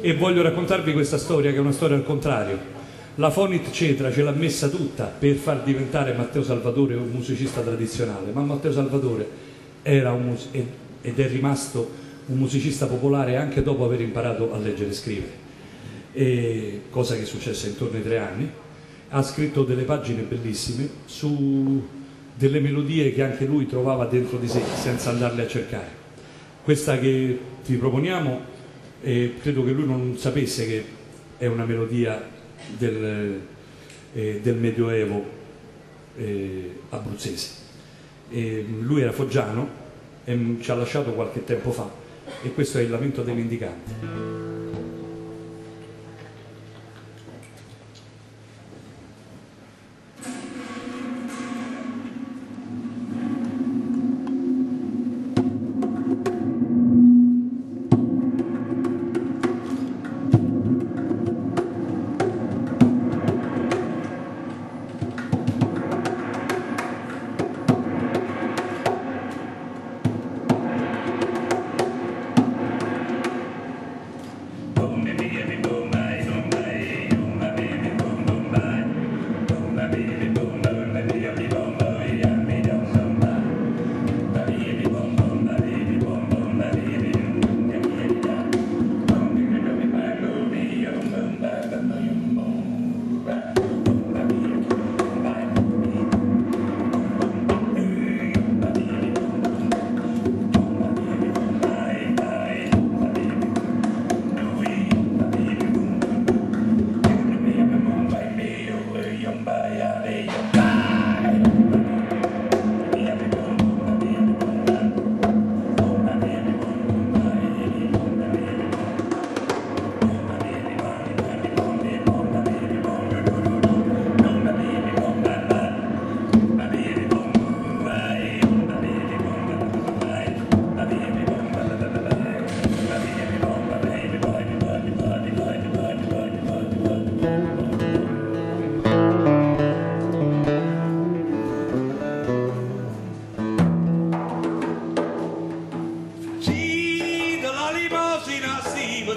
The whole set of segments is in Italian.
e voglio raccontarvi questa storia che è una storia al contrario. La Fonit Cetra ce l'ha messa tutta per far diventare Matteo Salvatore un musicista tradizionale, ma Matteo Salvatore era ed è rimasto un musicista popolare anche dopo aver imparato a leggere e scrivere, e, cosa che è successa intorno ai tre anni. Ha scritto delle pagine bellissime su delle melodie che anche lui trovava dentro di sé senza andarle a cercare. Questa che ti proponiamo, eh, credo che lui non sapesse che è una melodia del, eh, del Medioevo eh, abruzzese. E lui era foggiano e ci ha lasciato qualche tempo fa e questo è il lamento dei mendicanti.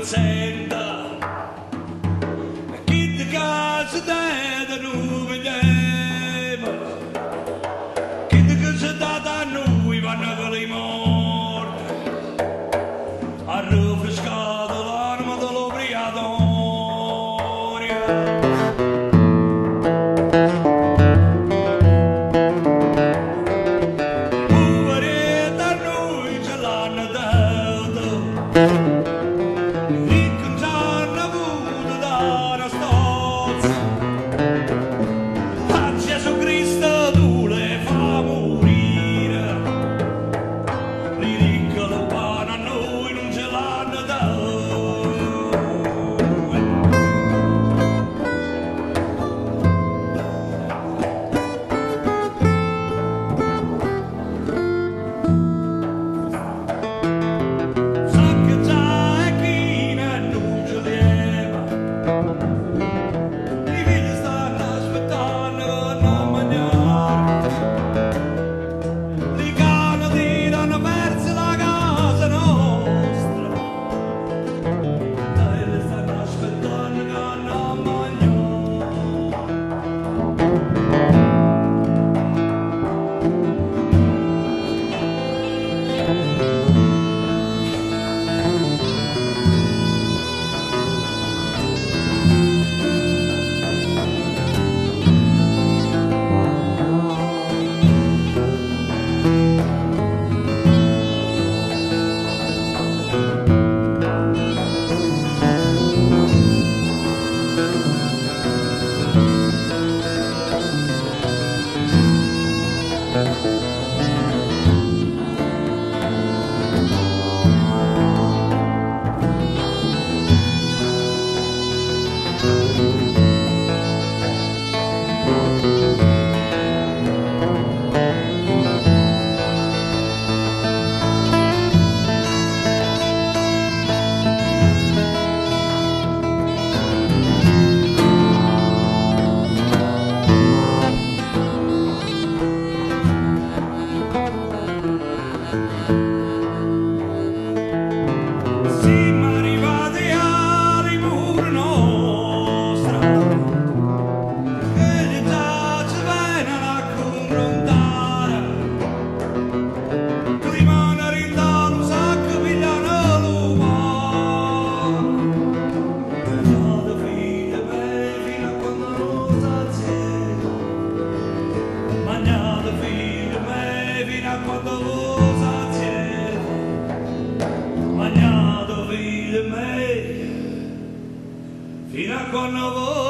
azienda. the gods casa i na konowo.